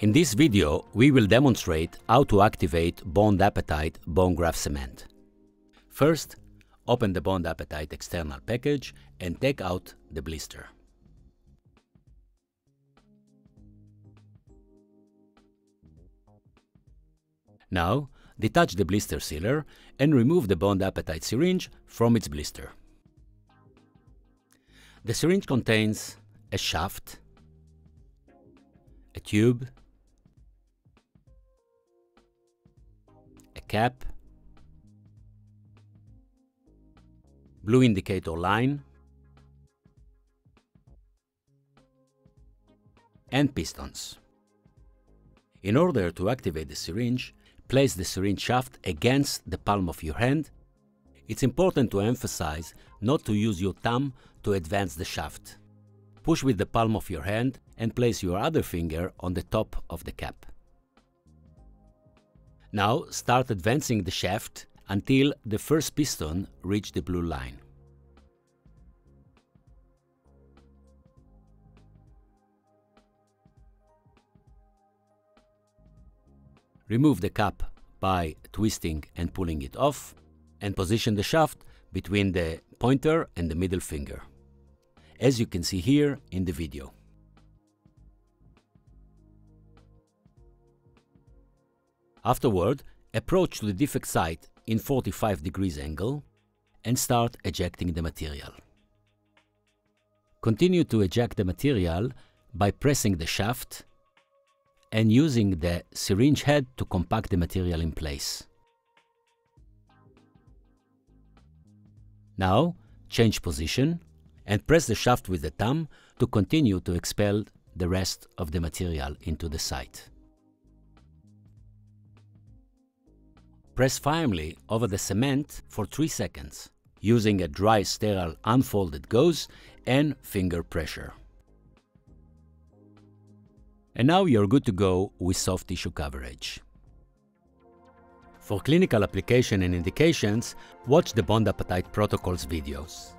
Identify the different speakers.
Speaker 1: In this video, we will demonstrate how to activate Bond Apatite bone graft cement. First, open the Bond Apatite external package and take out the blister. Now, detach the blister sealer and remove the Bond Apatite syringe from its blister. The syringe contains a shaft, a tube, cap, blue indicator line, and pistons. In order to activate the syringe, place the syringe shaft against the palm of your hand. It's important to emphasize not to use your thumb to advance the shaft. Push with the palm of your hand and place your other finger on the top of the cap. Now start advancing the shaft until the first piston reach the blue line. Remove the cap by twisting and pulling it off and position the shaft between the pointer and the middle finger, as you can see here in the video. Afterward, approach the defect site in 45 degrees angle and start ejecting the material. Continue to eject the material by pressing the shaft and using the syringe head to compact the material in place. Now, change position and press the shaft with the thumb to continue to expel the rest of the material into the site. Press firmly over the cement for 3 seconds using a dry sterile unfolded gauze and finger pressure. And now you're good to go with soft tissue coverage. For clinical application and indications, watch the Bond Apatite Protocols videos.